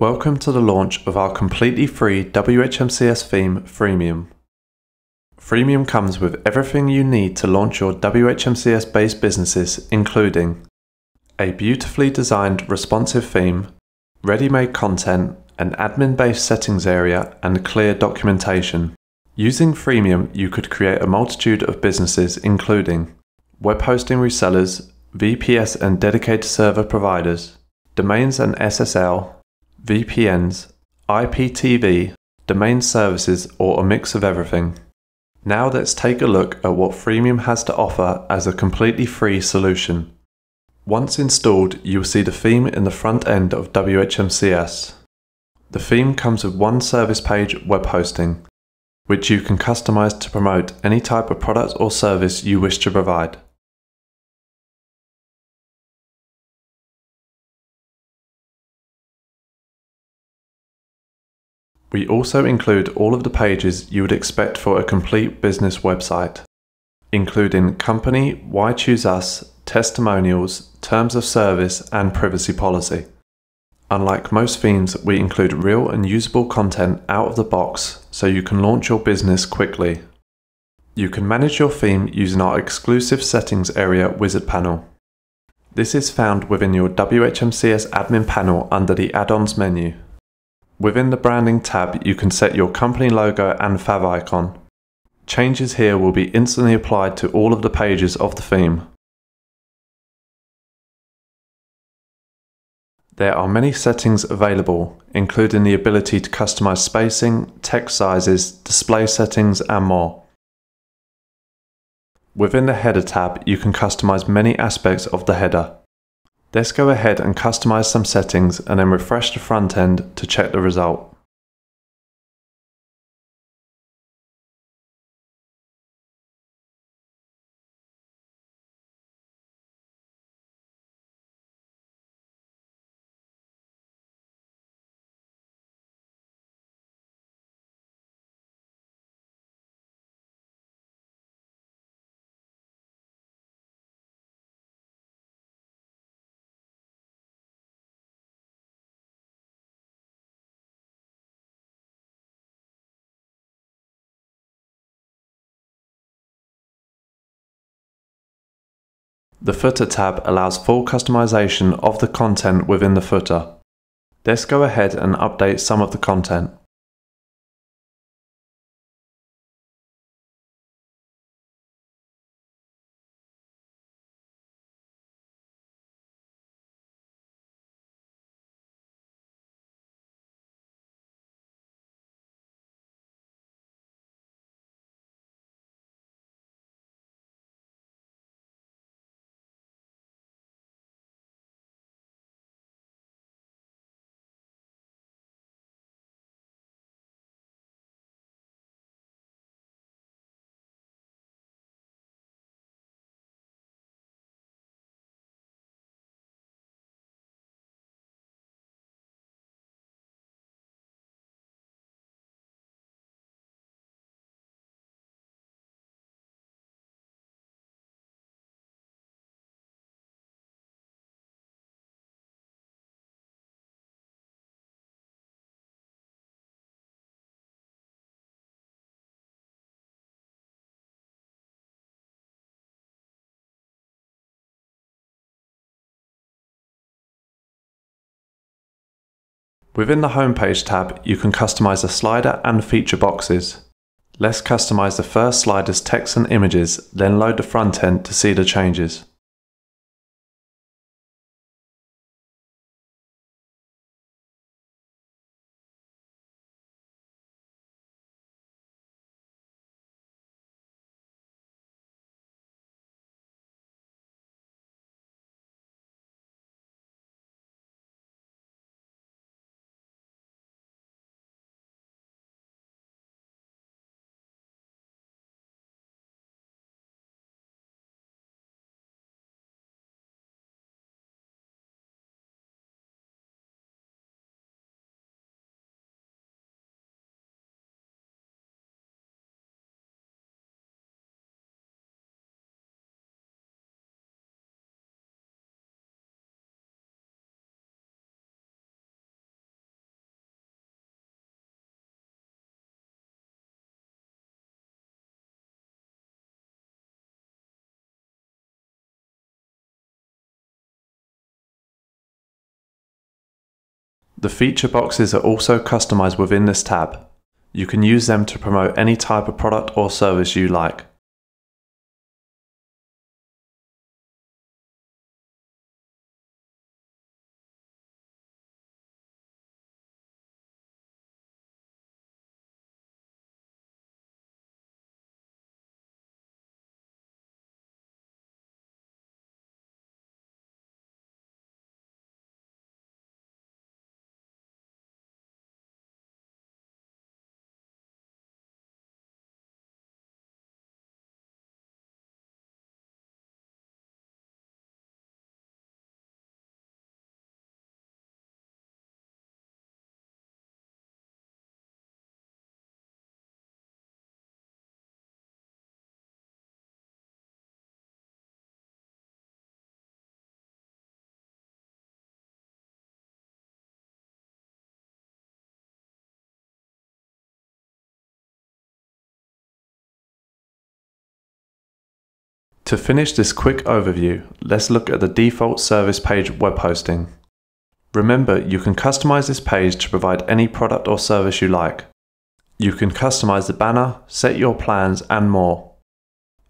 Welcome to the launch of our completely free WHMCS theme, Freemium. Freemium comes with everything you need to launch your WHMCS based businesses, including a beautifully designed responsive theme, ready made content, an admin based settings area, and clear documentation. Using Freemium, you could create a multitude of businesses, including web hosting resellers, VPS and dedicated server providers, domains and SSL, VPNs, IPTV, domain services, or a mix of everything. Now let's take a look at what Freemium has to offer as a completely free solution. Once installed, you will see the theme in the front end of WHMCS. The theme comes with one service page web hosting, which you can customize to promote any type of product or service you wish to provide. We also include all of the pages you would expect for a complete business website, including company, why choose us, testimonials, terms of service, and privacy policy. Unlike most themes, we include real and usable content out of the box so you can launch your business quickly. You can manage your theme using our exclusive settings area wizard panel. This is found within your WHMCS admin panel under the add-ons menu. Within the branding tab, you can set your company logo and fav icon. Changes here will be instantly applied to all of the pages of the theme. There are many settings available, including the ability to customize spacing, text sizes, display settings, and more. Within the header tab, you can customize many aspects of the header. Let's go ahead and customize some settings and then refresh the front end to check the result. The Footer tab allows full customization of the content within the footer. Let's go ahead and update some of the content. Within the Homepage tab, you can customize the slider and feature boxes. Let's customize the first slider's text and images, then load the front end to see the changes. The feature boxes are also customized within this tab. You can use them to promote any type of product or service you like. To finish this quick overview, let's look at the default service page web hosting. Remember, you can customize this page to provide any product or service you like. You can customize the banner, set your plans, and more.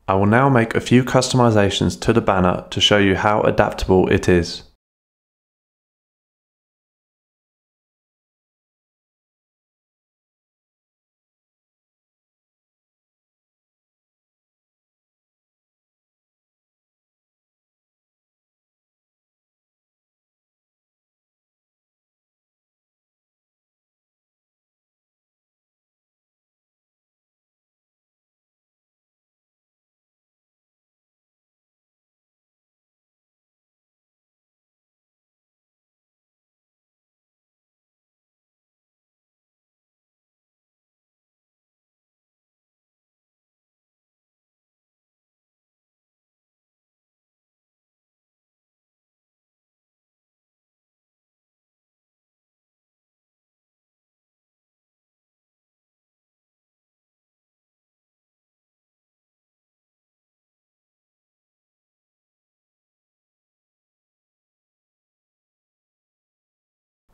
I will now make a few customizations to the banner to show you how adaptable it is.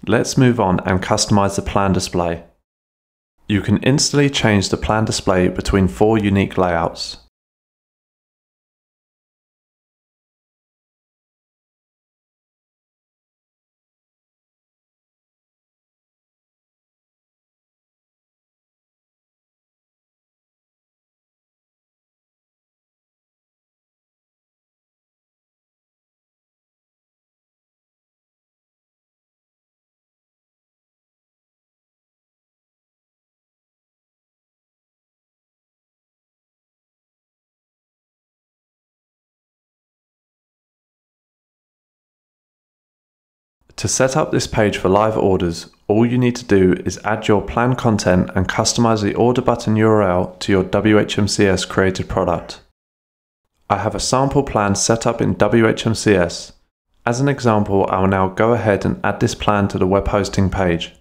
Let's move on and customize the plan display. You can instantly change the plan display between four unique layouts. To set up this page for live orders, all you need to do is add your planned content and customize the order button URL to your WHMCS created product. I have a sample plan set up in WHMCS. As an example, I will now go ahead and add this plan to the web hosting page.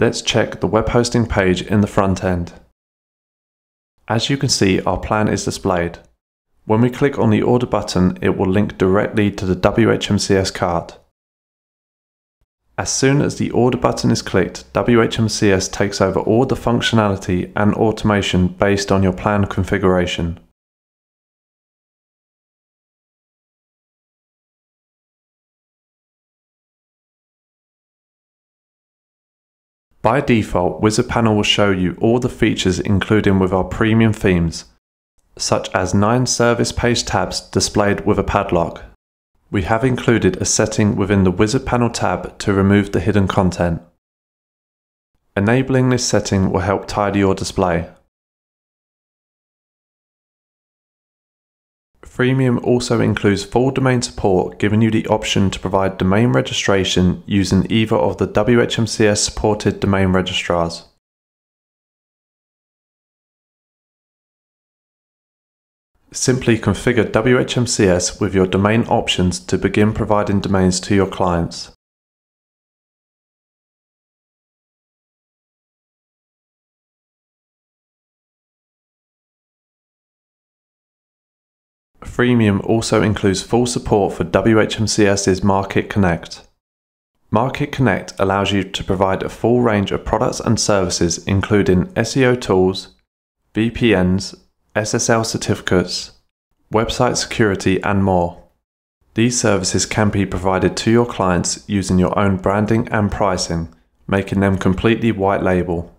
Let's check the web hosting page in the front end. As you can see, our plan is displayed. When we click on the order button, it will link directly to the WHMCS cart. As soon as the order button is clicked, WHMCS takes over all the functionality and automation based on your plan configuration. By default, Wizard Panel will show you all the features included with our premium themes, such as 9 service page tabs displayed with a padlock. We have included a setting within the Wizard Panel tab to remove the hidden content. Enabling this setting will help tidy your display. Freemium also includes full domain support, giving you the option to provide domain registration using either of the WHMCS supported domain registrars. Simply configure WHMCS with your domain options to begin providing domains to your clients. Freemium also includes full support for WHMCS's Market Connect. Market Connect allows you to provide a full range of products and services including SEO tools, VPNs, SSL certificates, website security, and more. These services can be provided to your clients using your own branding and pricing, making them completely white label.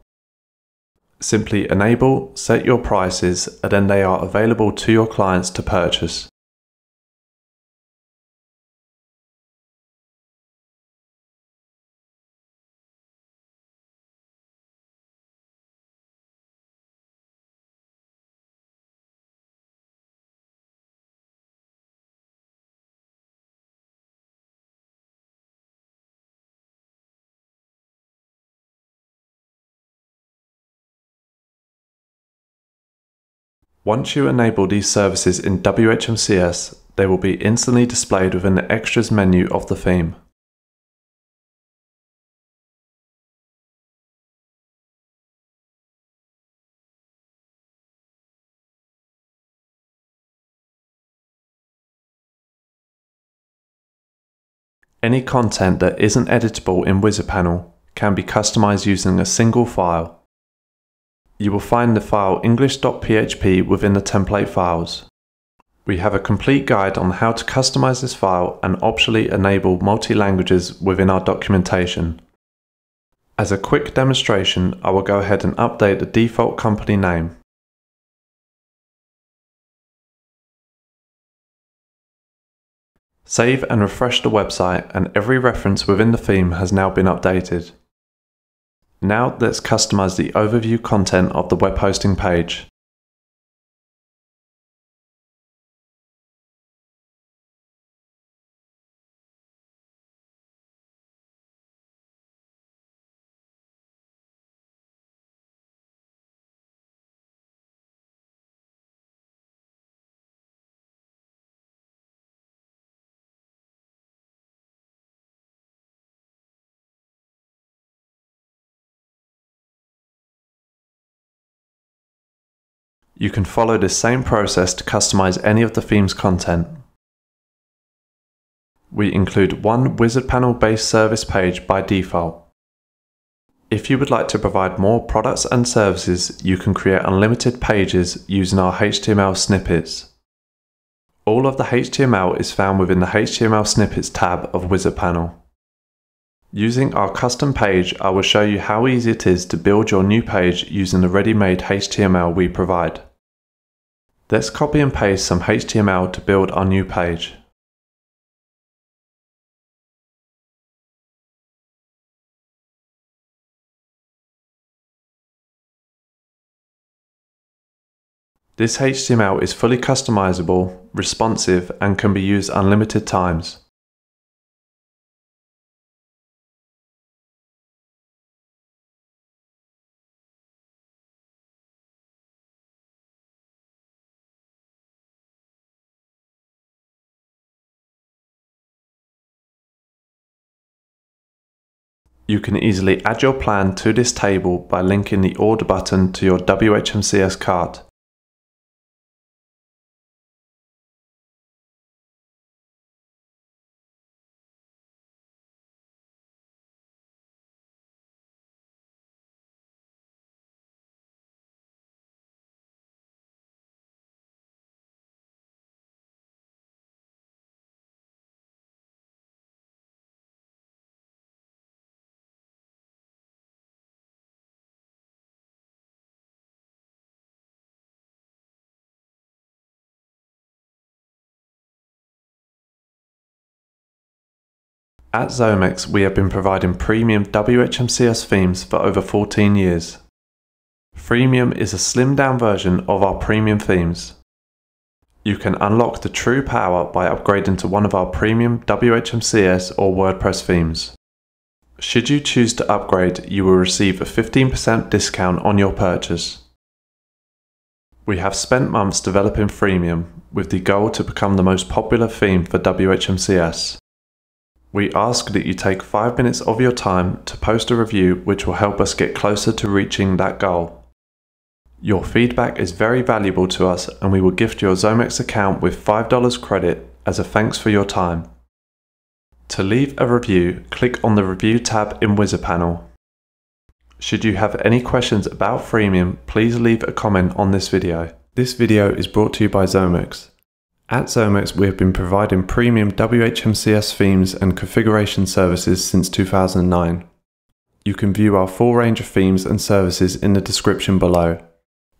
Simply enable, set your prices, and then they are available to your clients to purchase. Once you enable these services in WHMCS, they will be instantly displayed within the Extras menu of the theme. Any content that isn't editable in Wizard Panel can be customized using a single file. You will find the file english.php within the template files. We have a complete guide on how to customize this file and optionally enable multi-languages within our documentation. As a quick demonstration, I will go ahead and update the default company name. Save and refresh the website and every reference within the theme has now been updated. Now let's customize the overview content of the web hosting page. You can follow this same process to customize any of the theme's content. We include one Wizard Panel based service page by default. If you would like to provide more products and services, you can create unlimited pages using our HTML snippets. All of the HTML is found within the HTML snippets tab of Wizard Panel. Using our custom page, I will show you how easy it is to build your new page using the ready-made HTML we provide. Let's copy and paste some HTML to build our new page. This HTML is fully customizable, responsive, and can be used unlimited times. You can easily add your plan to this table by linking the Order button to your WHMCS cart. At Zomex, we have been providing premium WHMCS themes for over 14 years. Freemium is a slimmed down version of our premium themes. You can unlock the true power by upgrading to one of our premium WHMCS or WordPress themes. Should you choose to upgrade, you will receive a 15% discount on your purchase. We have spent months developing Freemium with the goal to become the most popular theme for WHMCS. We ask that you take 5 minutes of your time to post a review which will help us get closer to reaching that goal. Your feedback is very valuable to us and we will gift your Zomex account with $5 credit as a thanks for your time. To leave a review, click on the Review tab in Wizard Panel. Should you have any questions about Freemium, please leave a comment on this video. This video is brought to you by Zomex. At Zomex, we have been providing premium WHMCS themes and configuration services since 2009. You can view our full range of themes and services in the description below.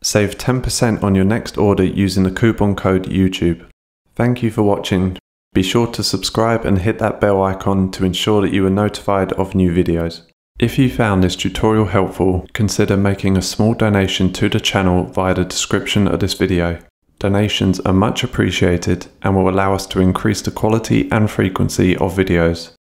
Save 10% on your next order using the coupon code YouTube. Thank you for watching. Be sure to subscribe and hit that bell icon to ensure that you are notified of new videos. If you found this tutorial helpful, consider making a small donation to the channel via the description of this video. Donations are much appreciated and will allow us to increase the quality and frequency of videos.